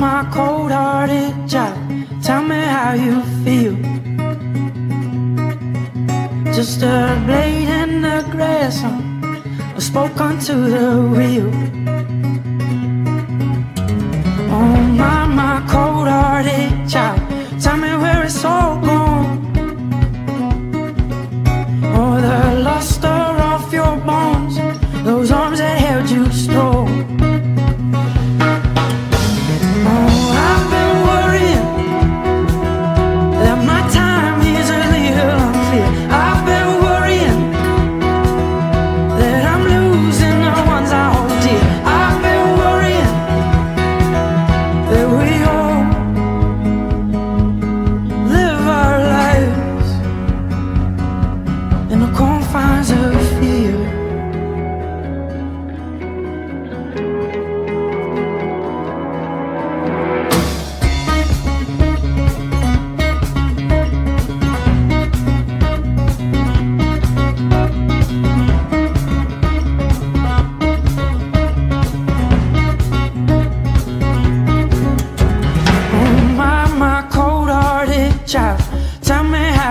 my cold-hearted job. Tell me how you feel. Just a blade in the grass I spoke onto the wheel.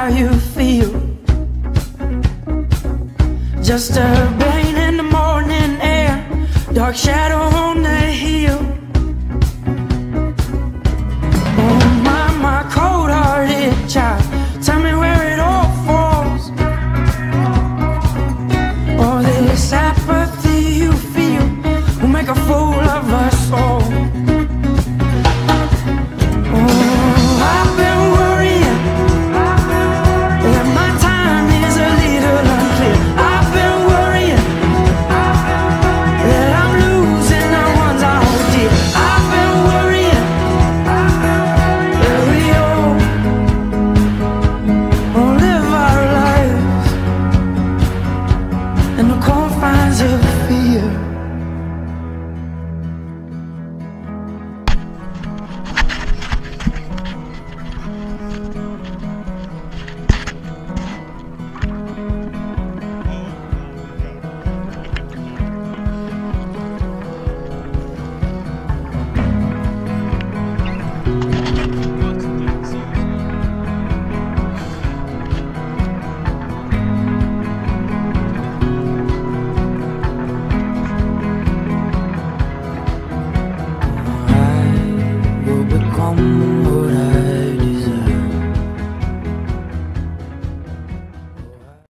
you feel. Just a rain in the morning air, dark shadow on the kinds of